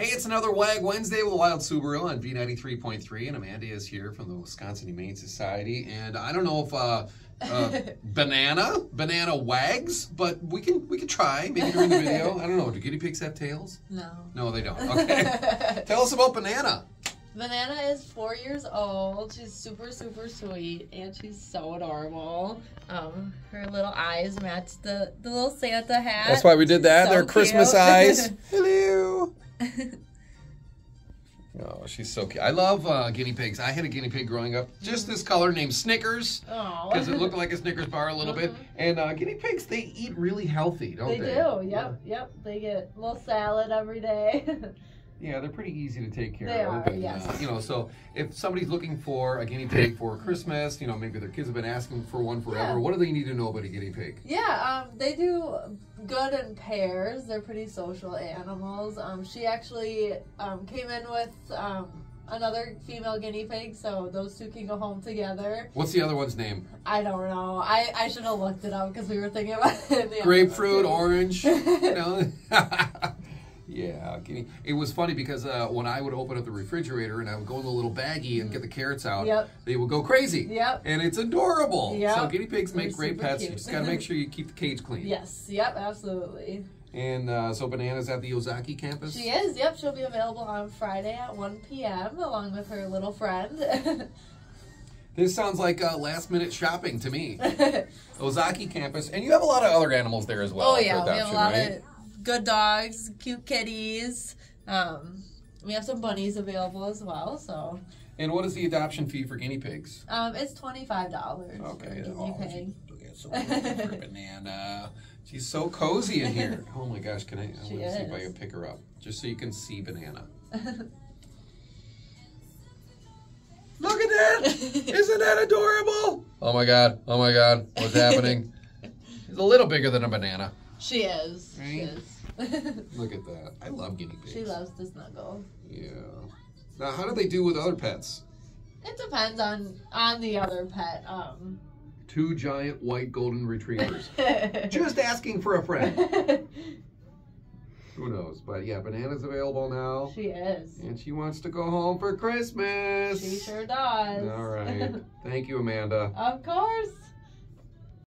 Hey, it's another WAG Wednesday with Wilde Subaru on B93.3, and Amanda is here from the Wisconsin Humane Society. And I don't know if uh, uh, banana, banana wags, but we can we can try maybe during the video. I don't know. Do guinea pigs have tails? No. No, they don't. Okay. Tell us about banana. Banana is four years old. She's super, super sweet, and she's so adorable. Um, her little eyes match the, the little Santa hat. That's why we did that. So They're Christmas cute. eyes. Hello. Oh, she's so cute. I love uh, guinea pigs. I had a guinea pig growing up, just this color named Snickers, Oh. because it looked like a Snickers bar a little bit. Mhm. And uh, guinea pigs, they eat really healthy, don't They they? do. Yep, yep. They get a little salad every day. Yeah, they're pretty easy to take care They of. are, yes. uh, you know, so if somebody's looking for a guinea pig for Christmas, you know, maybe their kids have been asking for one forever. Yeah. What do they need to know about a guinea pig? yeah, um, they do good in pairs. They're pretty social animals. Um, she actually um, came in with um, another female guinea pig, so those two can go home together. What's the other one's name? I don't know. I, I should have looked it up because we were thinking about it. in the other Grapefruit, orange. you know. yeah, guinea. It was funny because uh, when I would open up the refrigerator and I would go in the little baggie and get the carrots out, Yep. they would go crazy. Yep. And it's adorable. Yep. So guinea pigs They're make great pets. You just got to make sure you keep the cage clean. Yes. Yep. Absolutely. And uh, so Banana's at the Ozaukee campus. She is. Yep. She'll be available on Friday at 1 p.m. along with her little friend. This sounds like uh, last minute shopping to me. Ozaukee campus, and you have a lot of other animals there as well. oh yeah, we have a lot right? of good dogs, cute kitties. Um, we have some bunnies available as well. So And what is the adoption fee for guinea pigs? um, it's twenty five dollars Okay. for a guinea Oh, pig. she- that's so cute for banana. She's so cozy in here. Oh my gosh, can I? I She want to see if I can pick her up, just so you can see banana. Look at that! Isn't that adorable? Oh my god! Oh my god! What's happening? She's a little bigger than a banana. She is. She is. Look at that. I love guinea pigs. she loves to snuggle. Yeah. Now, how do they do with other pets? It depends on on the other pet. Um, Two giant white golden retrievers. Just asking for a friend. Who knows? But yeah, Banana's available now. she is. And she wants to go home for Christmas. She sure does. All right. Thank you, Amanda. Of course.